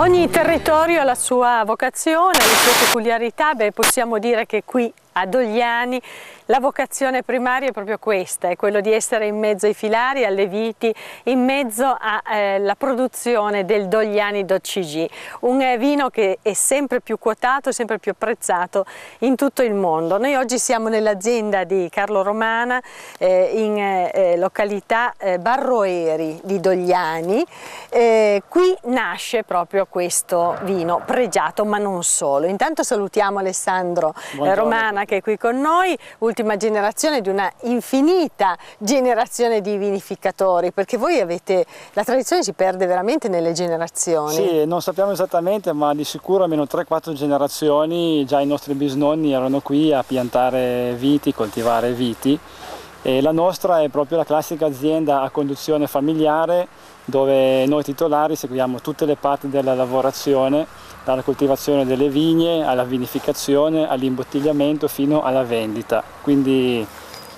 Ogni territorio ha la sua vocazione, le sue peculiarità, beh possiamo dire che qui a Dogliani la vocazione primaria è proprio questa, è quello di essere in mezzo ai filari, alle viti, in mezzo alla eh, produzione del Dogliani DOCG, un eh, vino che è sempre più quotato, sempre più apprezzato in tutto il mondo. Noi oggi siamo nell'azienda di Carlo Romana eh, in eh, eh, località eh, Barroeri di Dogliani, qui nasce proprio questo vino pregiato ma non solo. Intanto salutiamo Alessandro Buongiorno. Romana che è qui con noi, ultima generazione di una infinita generazione di vinificatori, perché voi avete, la tradizione si perde veramente nelle generazioni. Sì, non sappiamo esattamente, ma di sicuro almeno 3-4 generazioni già i nostri bisnonni erano qui a piantare viti, coltivare viti e la nostra è proprio la classica azienda a conduzione familiare dove noi titolari seguiamo tutte le parti della lavorazione dalla coltivazione delle vigne alla vinificazione, all'imbottigliamento fino alla vendita. Quindi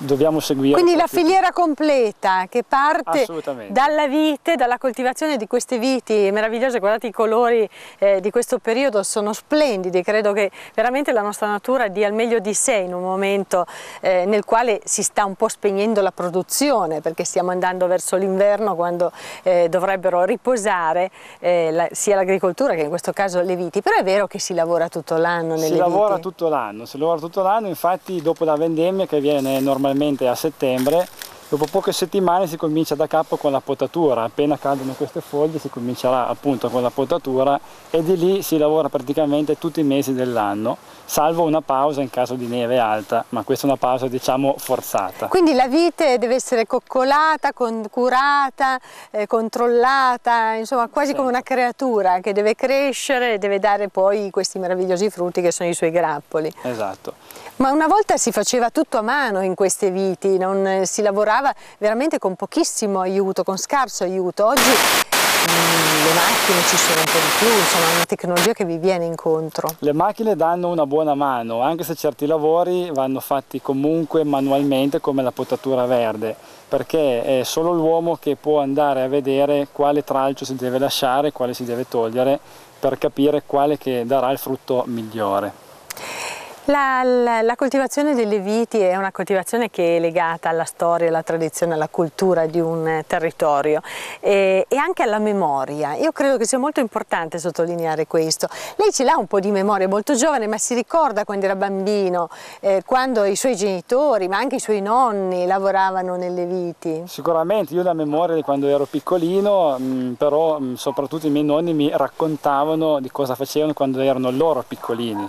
dobbiamo seguire. Quindi la filiera completa che parte dalla vite, dalla coltivazione di queste viti meravigliose, guardate i colori eh, di questo periodo sono splendidi, credo che veramente la nostra natura dia il meglio di sé in un momento eh, nel quale si sta un po' spegnendo la produzione perché stiamo andando verso l'inverno quando eh, dovrebbero riposare eh, la, sia l'agricoltura che in questo caso le viti, però è vero che si lavora tutto l'anno nelle si viti. Si lavora tutto l'anno, si lavora tutto l'anno, infatti dopo la vendemmia che viene normalmente normalmente a settembre, dopo poche settimane si comincia da capo con la potatura, appena cadono queste foglie si comincerà appunto con la potatura e di lì si lavora praticamente tutti i mesi dell'anno, salvo una pausa in caso di neve alta, ma questa è una pausa diciamo forzata. Quindi la vite deve essere coccolata, curata, eh, controllata, insomma quasi sì. come una creatura che deve crescere e deve dare poi questi meravigliosi frutti che sono i suoi grappoli. Esatto. Ma una volta si faceva tutto a mano in queste viti, non, si lavorava veramente con pochissimo aiuto, con scarso aiuto. Oggi mm, le macchine ci sono un po' di più, insomma è una tecnologia che vi viene incontro. Le macchine danno una buona mano, anche se certi lavori vanno fatti comunque manualmente come la potatura verde, perché è solo l'uomo che può andare a vedere quale tralcio si deve lasciare, quale si deve togliere, per capire quale che darà il frutto migliore. La, la, la, coltivazione delle viti è una coltivazione che è legata alla storia, alla tradizione, alla cultura di un territorio e, e, anche alla memoria. Io credo che sia molto importante sottolineare questo. Lei ce l'ha un po' di memoria, è molto giovane, ma si ricorda quando era bambino, eh, quando i suoi genitori, ma anche i suoi nonni lavoravano nelle viti? Sicuramente, io ho la memoria di quando ero piccolino, mh, mm, però mh, mm, soprattutto i miei nonni mi raccontavano di cosa facevano quando erano loro piccolini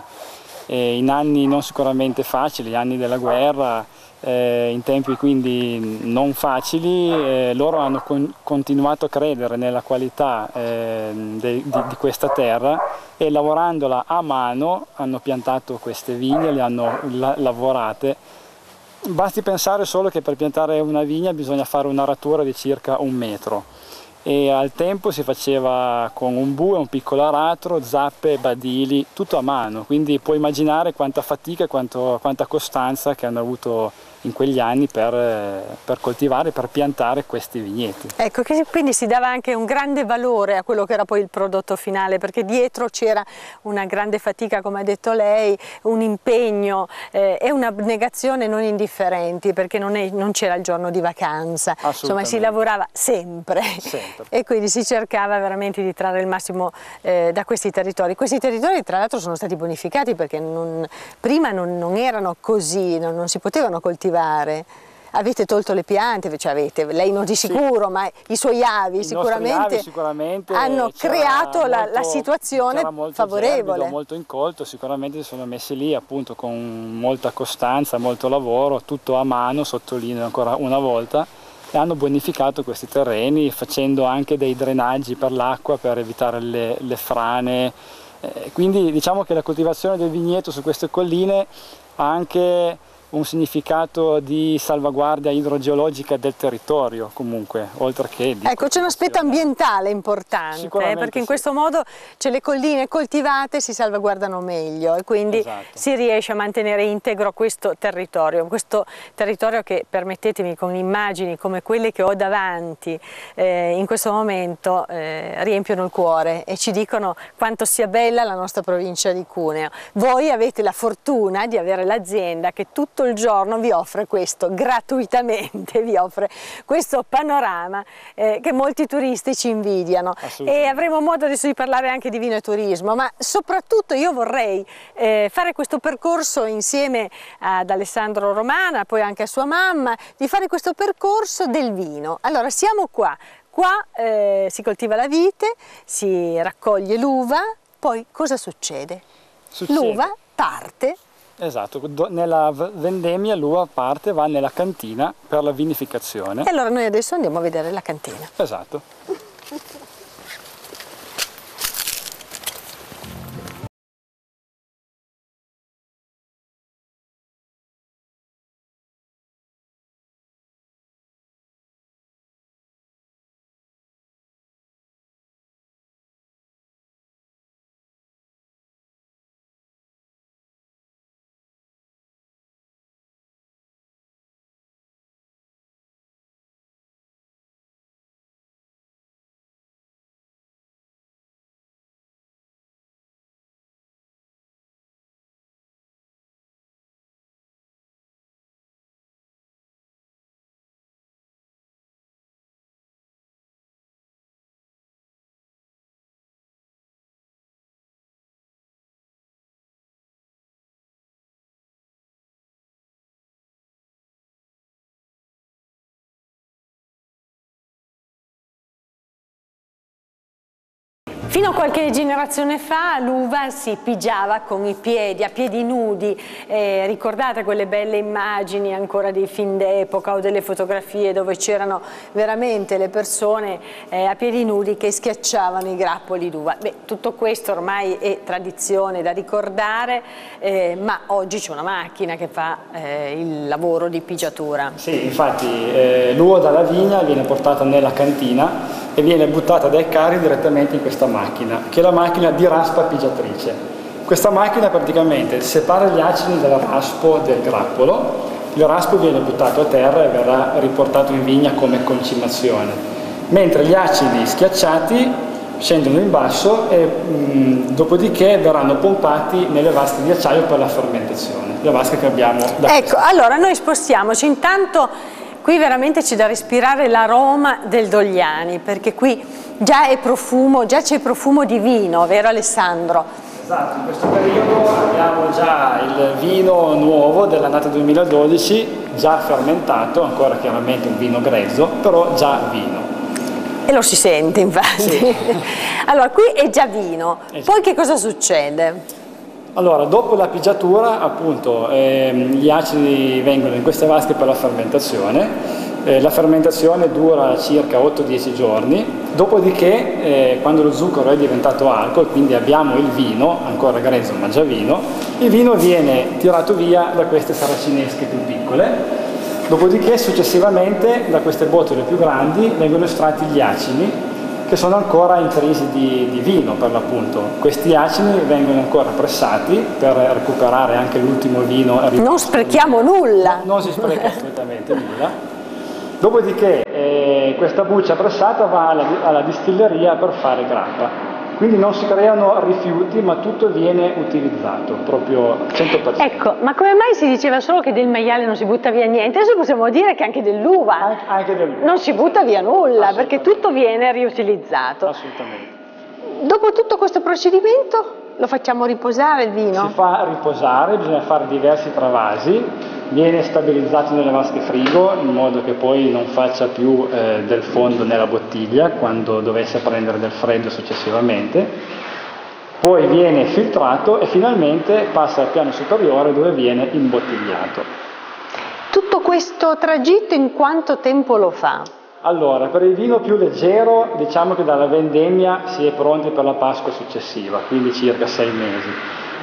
eh, in anni non sicuramente facili, anni della guerra, eh, in tempi quindi non facili, eh, loro hanno con continuato a credere nella qualità eh, di, di, questa terra e lavorandola a mano hanno piantato queste vigne, le hanno la lavorate. Basti pensare solo che per piantare una vigna bisogna fare un'aratura di circa un metro e al tempo si faceva con un bue, un piccolo aratro, zappe, badili, tutto a mano, quindi puoi immaginare quanta fatica e quanta costanza che hanno avuto in quegli anni per, per, coltivare, per piantare questi vigneti. Ecco, quindi si dava anche un grande valore a quello che era poi il prodotto finale, perché dietro c'era una grande fatica, come ha detto lei, un impegno eh, e una negazione non indifferenti, perché non, non c'era il giorno di vacanza, insomma si lavorava sempre. sempre, e quindi si cercava veramente di trarre il massimo eh, da questi territori. Questi territori tra l'altro sono stati bonificati perché non, prima non, non, erano così, non si potevano coltivare coltivare? Avete tolto le piante, cioè avete, lei non di sicuro, sì. ma i suoi avi I sicuramente, avi sicuramente hanno creato molto, la, la, situazione molto favorevole. Gerbido, molto incolto, sicuramente si sono messi lì appunto con molta costanza, molto lavoro, tutto a mano, sottolineo ancora una volta, e hanno bonificato questi terreni facendo anche dei drenaggi per l'acqua per evitare le, le frane. Eh, quindi diciamo che la coltivazione del vigneto su queste colline ha anche un significato di salvaguardia idrogeologica del territorio comunque, oltre che di Ecco, c'è un aspetto ambientale importante, eh, perché in questo modo cioè, le colline coltivate si salvaguardano meglio e quindi esatto. si riesce a mantenere integro questo territorio, questo territorio che, permettetemi, con immagini come quelle che ho davanti eh, in questo momento eh, riempiono il cuore e ci dicono quanto sia bella la nostra provincia di Cuneo. Voi avete la fortuna di avere l'azienda che tutto tutto il giorno vi offre questo, gratuitamente vi offre questo panorama eh, che molti turisti ci invidiano e avremo modo adesso di parlare anche di vino e turismo, ma soprattutto io vorrei eh, fare questo percorso insieme ad Alessandro Romana, poi anche a sua mamma, di fare questo percorso del vino. Allora siamo qua, qua eh, si coltiva la vite, si raccoglie l'uva, poi cosa succede? succede. L'uva parte Esatto, nella vendemmia l'uva parte, va nella cantina per la vinificazione. E allora noi adesso andiamo a vedere la cantina. Esatto. Fino a qualche generazione fa l'uva si pigiava con i piedi, a piedi nudi, eh, ricordate quelle belle immagini ancora dei film d'epoca o delle fotografie dove c'erano veramente le persone eh, a piedi nudi che schiacciavano i grappoli d'uva. tutto questo ormai è tradizione da ricordare, eh, ma oggi c'è una macchina che fa eh, il lavoro di pigiatura. Sì, infatti eh, l'uva dalla vigna viene portata nella cantina e viene buttata dai carri direttamente in questa macchina, che è la macchina di raspa pigiatrice. Questa macchina praticamente separa gli acidi dal raspo del grappolo, il raspo viene buttato a terra e verrà riportato in vigna come concimazione, mentre gli acidi schiacciati scendono in basso e mh, dopodiché verranno pompati nelle vasche di acciaio per la fermentazione, le vasche che abbiamo da Ecco, allora noi spostiamoci intanto Qui veramente c'è da respirare l'aroma del Dogliani, perché qui già è profumo, già c'è profumo di vino, vero Alessandro? Esatto, in questo periodo abbiamo già il vino nuovo dell'annata 2012, già fermentato, ancora chiaramente un vino grezzo, però già vino. E lo si sente infatti. Sì. allora, qui è già vino, esatto. poi che cosa succede? Allora, dopo la pigiatura, appunto, ehm, gli acidi vengono in queste vasche per la fermentazione, eh, la fermentazione dura circa 8-10 giorni, dopodiché eh, quando lo zucchero è diventato alcol, quindi abbiamo il vino, ancora grezzo ma già vino, il vino viene tirato via da queste saracinesche più piccole, dopodiché successivamente da queste botole più grandi vengono estratti gli acidi che sono ancora in crisi di, di vino per l'appunto. Questi acidi vengono ancora pressati per recuperare anche l'ultimo vino. Non sprechiamo nulla! No, non si spreca assolutamente nulla. Dopodiché eh, questa buccia pressata va alla, alla distilleria per fare grappa quindi non si creano rifiuti ma tutto viene utilizzato proprio 100%. Ecco, ma come mai si diceva solo che del maiale non si butta via niente? Adesso possiamo dire che anche dell'uva anche, anche dell'uva. non si butta via nulla perché tutto viene riutilizzato. Assolutamente. Dopo tutto questo procedimento lo facciamo riposare il vino? Si fa riposare, bisogna fare diversi travasi viene stabilizzato nelle vasche frigo in modo che poi non faccia più eh, del fondo nella bottiglia quando dovesse prendere del freddo successivamente, poi viene filtrato e finalmente passa al piano superiore dove viene imbottigliato. Tutto questo tragitto in quanto tempo lo fa? Allora, per il vino più leggero diciamo che dalla vendemmia si è pronti per la Pasqua successiva, quindi circa sei mesi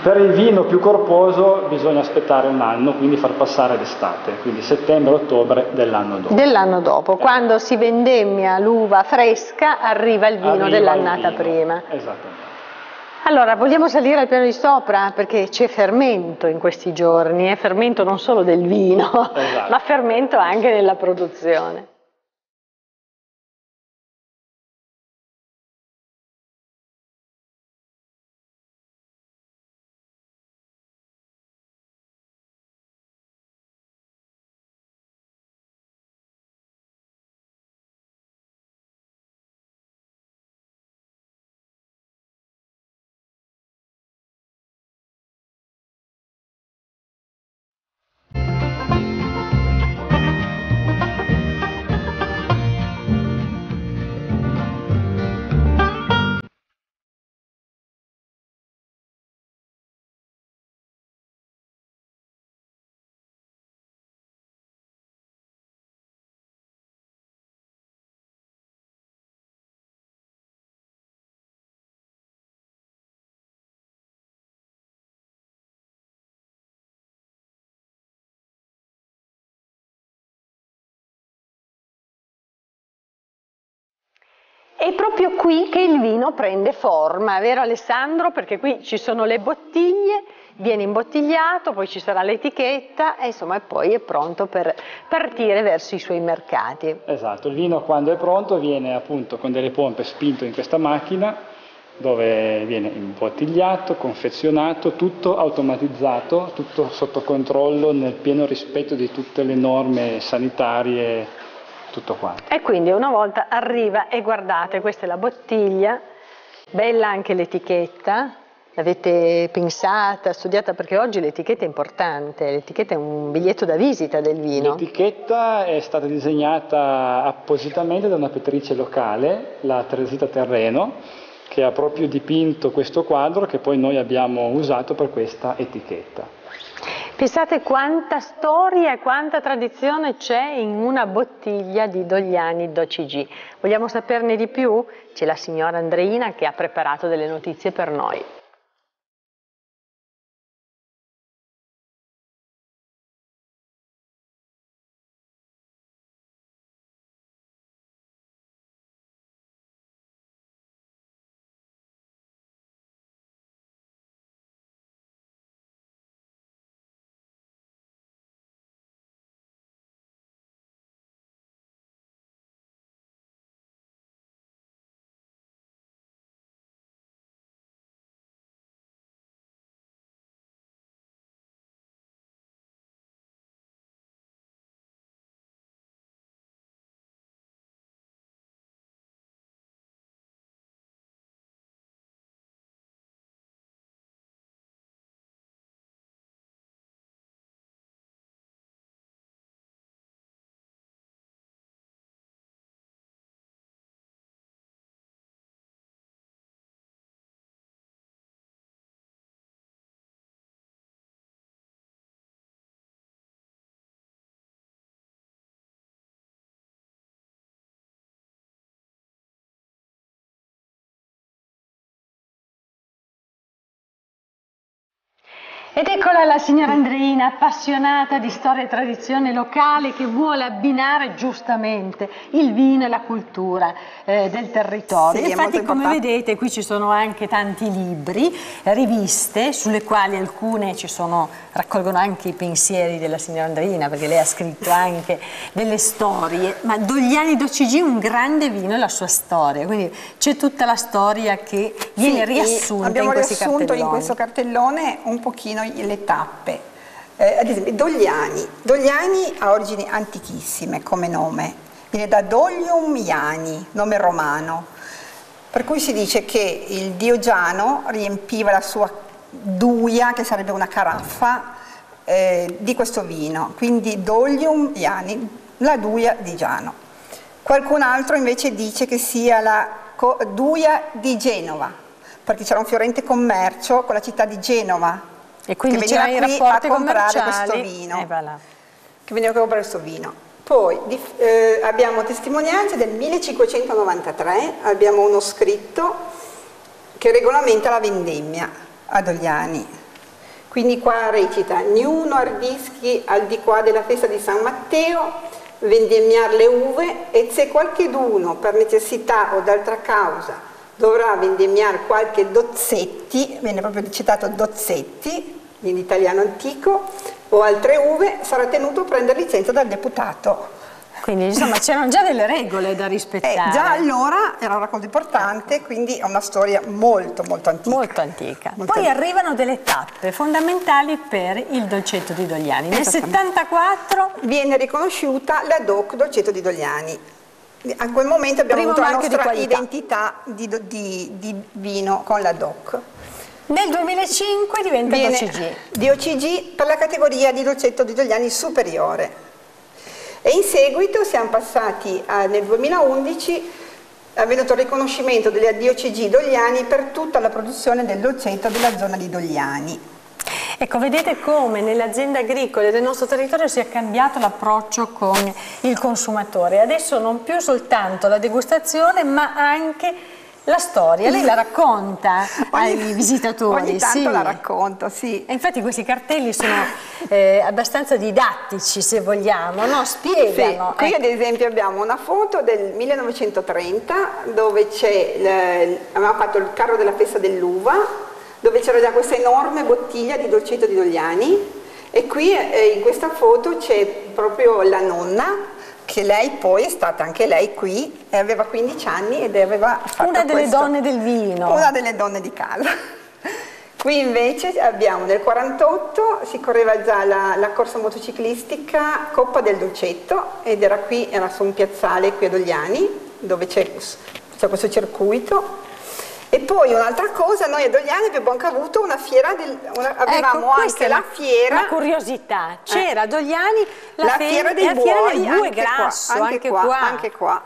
Per il vino più corposo bisogna aspettare un anno, quindi far passare l'estate, quindi settembre-ottobre dell'anno dopo. Dell'anno dopo, eh. quando si vendemmia l'uva fresca arriva il vino dell'annata prima. Esattamente. Allora, vogliamo salire al piano di sopra perché c'è fermento in questi giorni, eh? fermento non solo del vino, esatto. ma fermento anche nella produzione. È proprio qui che il vino prende forma, vero Alessandro? Perché qui ci sono le bottiglie, viene imbottigliato, poi ci sarà l'etichetta e insomma poi è pronto per partire verso i suoi mercati. Esatto, il vino quando è pronto viene appunto con delle pompe spinto in questa macchina dove viene imbottigliato, confezionato, tutto automatizzato, tutto sotto controllo nel pieno rispetto di tutte le norme sanitarie tutto quanto. E quindi una volta arriva e guardate, questa è la bottiglia, bella anche l'etichetta, l'avete pensata, studiata, perché oggi l'etichetta è importante, l'etichetta è un biglietto da visita del vino. L'etichetta è stata disegnata appositamente da una pittrice locale, la Teresita Terreno, che ha proprio dipinto questo quadro che poi noi abbiamo usato per questa etichetta. Pensate quanta storia e quanta tradizione c'è in una bottiglia di Dogliani d'OCG. Vogliamo saperne di più? C'è la signora Andreina che ha preparato delle notizie per noi. Ed eccola la signora Andreina, appassionata di storia e tradizione locale, che vuole abbinare giustamente il vino e la cultura eh, del territorio. Sì, Infatti, come vedete, qui ci sono anche tanti libri, riviste, sulle quali alcune ci sono, raccolgono anche i pensieri della signora Andreina, perché lei ha scritto anche delle storie. Ma Dogliani d'OCG, un grande vino e la sua storia, quindi c'è tutta la storia che viene sì, riassunta in questi cartelloni. Abbiamo riassunto in questo cartellone un pochino le tappe. Eh, ad esempio, Dogliani. Dogliani ha origini antichissime come nome, viene da Doglium Iani, nome romano, per cui si dice che il dio Giano riempiva la sua duia, che sarebbe una caraffa, eh, di questo vino, quindi Doglium Iani, la duia di Giano. Qualcun altro invece dice che sia la duia di Genova, perché c'era un fiorente commercio con la città di Genova, e quindi che veniva qui a comprare questo vino. Voilà. Che veniva a comprare questo vino. Poi di, eh, abbiamo testimonianze del 1593, abbiamo uno scritto che regolamenta la vendemmia a Dogliani. Quindi qua recita, niuno ardischi al di qua della festa di San Matteo, vendemmiare le uve e se qualcheduno per necessità o d'altra causa dovrà vendemmiare qualche dozzetti, viene proprio citato dozzetti, in italiano antico, o altre uve, sarà tenuto a prendere licenza dal deputato. Quindi insomma c'erano già delle regole da rispettare. Eh, già allora era una cosa importante, quindi è una storia molto molto antica. Molto antica. Molto Poi antica. arrivano delle tappe fondamentali per il dolcetto di Dogliani. Nel 74 viene riconosciuta la DOC Dolcetto di Dogliani. A quel momento abbiamo Primo avuto la nostra di identità di, di, di vino con la DOC. Nel 2005 diventa Viene DOCG. DOCG per la categoria di dolcetto di Dogliani superiore. E in seguito siamo passati a, nel 2011 è venuto il riconoscimento delle DOCG Dogliani per tutta la produzione del dolcetto della zona di Dogliani. Ecco, vedete come nelle aziende agricole del nostro territorio si è cambiato l'approccio con il consumatore. Adesso non più soltanto la degustazione, ma anche la storia, lei la racconta ogni, ai visitatori. Ogni tanto sì. la racconto, sì. E infatti questi cartelli sono eh, abbastanza didattici, se vogliamo, no? spiegano. Sì. Qui ecco. ad esempio abbiamo una foto del 1930 dove c'è, avevamo fatto il carro della festa dell'uva, dove c'era già questa enorme bottiglia di dolcetto di Dogliani e qui eh, in questa foto c'è proprio la nonna che lei poi è stata anche lei qui e aveva 15 anni ed aveva fatto Una delle questo. donne del vino. Una delle donne di casa. Qui invece abbiamo nel 48 si correva già la, la, corsa motociclistica Coppa del Dolcetto ed era qui, era su un piazzale qui a Dogliani dove c'è questo circuito e poi un'altra cosa, noi a Dogliani abbiamo anche avuto una fiera, del, una, avevamo ecco, anche la fiera... Una curiosità, c'era a Dogliani la, la fiera, dei la buoi, fiera del bue grasso, qua, anche, anche qua. qua. Anche qua.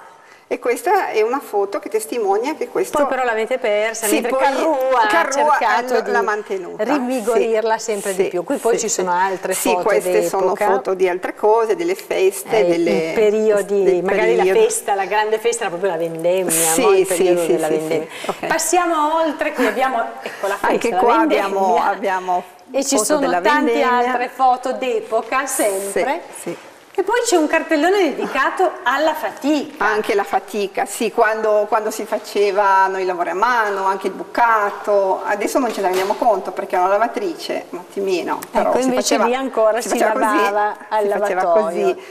E questa è una foto che testimonia che questo... Poi però l'avete persa, sì, mentre Carrua, Carrua ha cercato di mantenuta. rivigorirla sì, sempre sì, di più. Qui poi ci sono altre foto Sì, queste sono foto di altre cose, delle feste, eh, delle... periodi, magari periodi. la festa, la grande festa era proprio la vendemmia, sì, no? il periodo della vendemmia. Okay. Passiamo oltre, qui abbiamo, ecco la festa, Anche qua abbiamo, abbiamo e ci sono tante vendemmia. altre foto d'epoca sempre. Sì. E poi c'è un cartellone dedicato alla fatica. Anche la fatica, sì, quando, quando, si faceva noi lavori a mano, anche il bucato, adesso non ce ne rendiamo conto perché è una lavatrice, un attimino. Però ecco, invece faceva, lì ancora si, si lavava così, al si faceva così,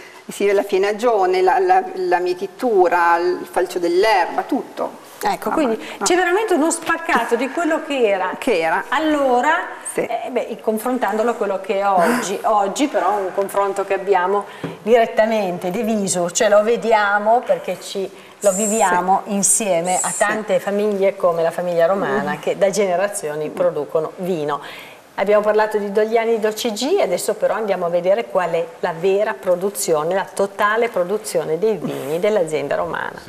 la fienagione, la, la, la mietitura, il falcio dell'erba, tutto. Ecco, ah, quindi no. c'è veramente uno spaccato di quello che era, che era. allora, sì. eh, beh, confrontandolo a quello che è oggi. Oggi però è un confronto che abbiamo direttamente, diviso, cioè lo vediamo perché ci, lo viviamo sì. insieme a tante sì. famiglie come la famiglia romana mm. che da generazioni producono vino. Abbiamo parlato di Dogliani di OCG, adesso però andiamo a vedere qual è la vera produzione, la totale produzione dei vini dell'azienda romana.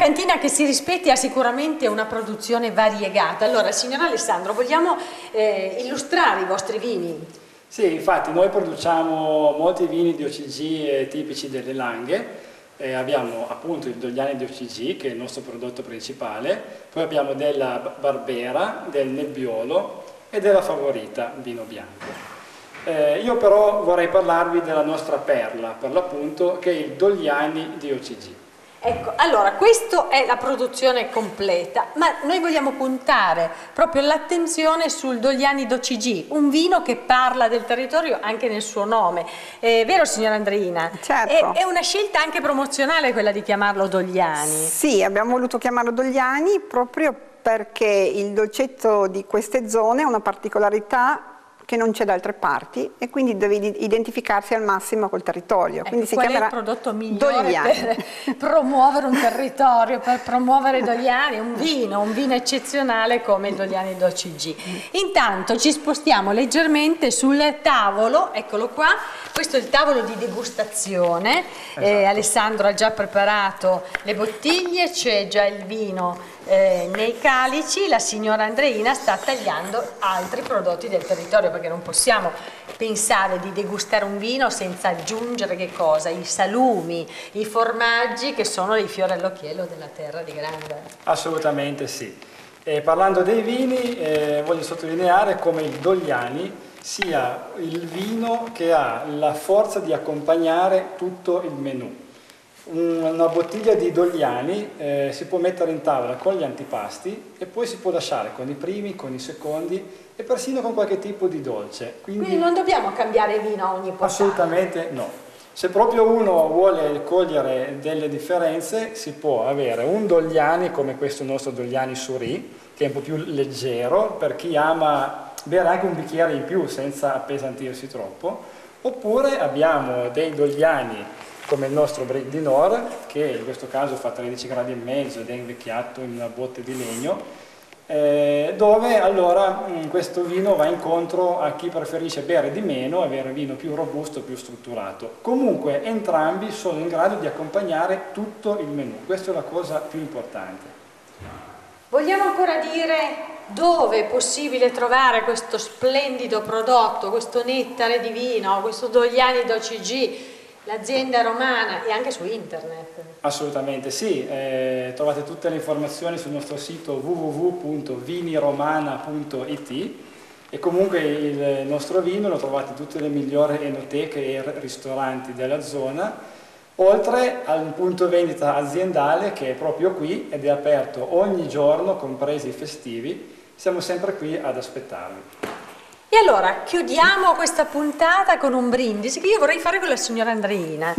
Cantina che si rispetti ha sicuramente una produzione variegata. Allora, signor Alessandro, vogliamo eh, illustrare i vostri vini? Sì, infatti noi produciamo molti vini di OCG eh, tipici delle Langhe, eh, abbiamo appunto il Dogliani di OCG che è il nostro prodotto principale, poi abbiamo della Barbera, del Nebbiolo e della Favorita, vino bianco. Eh, io però vorrei parlarvi della nostra perla, per l'appunto, che è il Dogliani di OCG. Ecco, allora questa è la produzione completa, ma noi vogliamo puntare proprio l'attenzione sul Dogliani d'OCG, un vino che parla del territorio anche nel suo nome. È vero signora Andreina? Certo. È, è una scelta anche promozionale quella di chiamarlo Dogliani. Sì, abbiamo voluto chiamarlo Dogliani proprio perché il dolcetto di queste zone ha una particolarità che non c'è da altre parti e quindi devi identificarsi al massimo col territorio. Ecco, quindi si qual è il prodotto migliore Dogliani. per promuovere un territorio, per promuovere Dogliani, un vino, un vino eccezionale come il Dogliani d'OCG. Intanto ci spostiamo leggermente sul tavolo, eccolo qua, questo è il tavolo di degustazione, esatto. eh, Alessandro ha già preparato le bottiglie, c'è già il vino eh, nei calici la signora Andreina sta tagliando altri prodotti del territorio perché non possiamo pensare di degustare un vino senza aggiungere che cosa? I salumi, i formaggi che sono dei fiori all'occhiello della terra di Grande. Assolutamente sì. E parlando dei vini eh, voglio sottolineare come il Dogliani sia il vino che ha la forza di accompagnare tutto il menù una bottiglia di Dogliani eh, si può mettere in tavola con gli antipasti e poi si può lasciare con i primi, con i secondi e persino con qualche tipo di dolce. Quindi, Quindi non dobbiamo cambiare vino a ogni portata? Assolutamente no. Se proprio uno vuole cogliere delle differenze si può avere un Dogliani come questo nostro Dogliani Suri che è un po' più leggero per chi ama bere anche un bicchiere in più senza appesantirsi troppo oppure abbiamo dei Dogliani come il nostro Brick di Nor che in questo caso fa 13 gradi e mezzo ed è invecchiato in una botte di legno eh, dove allora mh, mm, questo vino va incontro a chi preferisce bere di meno e avere vino più robusto, più strutturato. Comunque entrambi sono in grado di accompagnare tutto il menù, questa è la cosa più importante. Vogliamo ancora dire dove è possibile trovare questo splendido prodotto, questo nettare di vino, questo Dogliani d'OCG l'azienda romana e anche su internet. Assolutamente sì, eh, trovate tutte le informazioni sul nostro sito www.viniromana.it e comunque il nostro vino lo trovate in tutte le migliori enoteche e ristoranti della zona, oltre al punto vendita aziendale che è proprio qui ed è aperto ogni giorno, compresi i festivi, siamo sempre qui ad aspettarvi. E allora chiudiamo questa puntata con un brindisi che io vorrei fare con la signora Andreina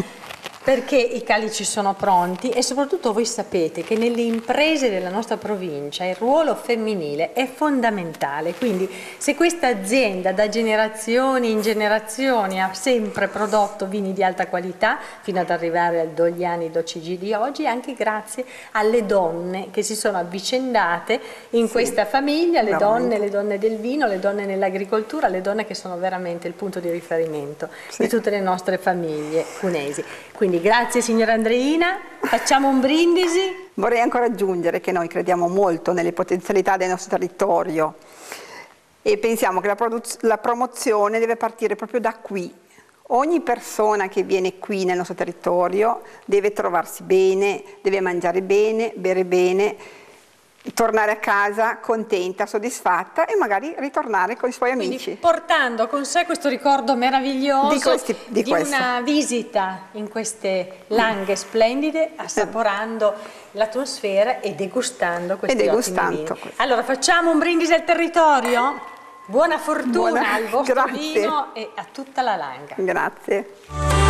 perché i calici sono pronti e soprattutto voi sapete che nelle imprese della nostra provincia il ruolo femminile è fondamentale, quindi se questa azienda da generazioni in generazioni ha sempre prodotto vini di alta qualità fino ad arrivare al Dogliani d'OCG di oggi, anche grazie alle donne che si sono avvicendate in sì. questa famiglia, le donne, le donne del vino, le donne nell'agricoltura, le donne che sono veramente il punto di riferimento sì. di tutte le nostre famiglie cunesi. Quindi grazie signora Andreina, facciamo un brindisi. Vorrei ancora aggiungere che noi crediamo molto nelle potenzialità del nostro territorio e pensiamo che la, la promozione deve partire proprio da qui. Ogni persona che viene qui nel nostro territorio deve trovarsi bene, deve mangiare bene, bere bene tornare a casa contenta, soddisfatta e magari ritornare con i suoi Quindi, amici. portando con sé questo ricordo meraviglioso di, questi, di, di una visita in queste langhe splendide, assaporando l'atmosfera e degustando questi e degustando Allora facciamo un brindisi al territorio? Buona fortuna Buona, al vostro grazie. vino e a tutta la langa. Grazie.